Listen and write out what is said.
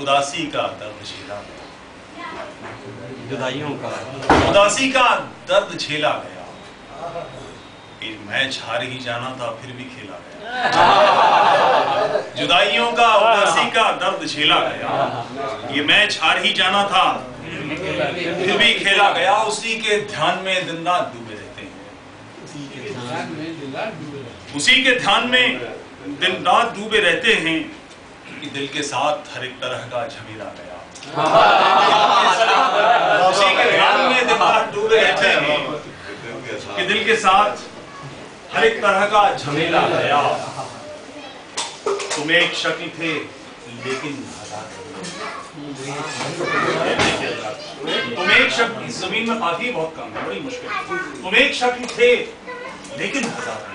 उदासी का दर्द झेला गया। जुदाइयों का उदासी का दर्द झेला गया। ये मैच हार ही जाना था फिर भी खेला गया। जुदाइयों का उदासी का दर्द झेला गया। ये मैच हार ही जाना था फिर भी खेला गया। उसी के ध्यान में दिन रात डूबे रहते हैं। उसी के ध्यान में दिन रात डूबे रहते हैं। कि दिल के साथ हर एक तरह का झमेला गया। उसी के ध्यान में दिन डूबे रहते हैं। कि दिल के साथ हर एक तरह का झमेला गया। तुम एक शक्ल थे लेकिन तुम एक शक्ल ज़मीन में पाती बहुत कम है बड़ी मुश्किल। तुम एक शक्ल थे लेकिन हज़ार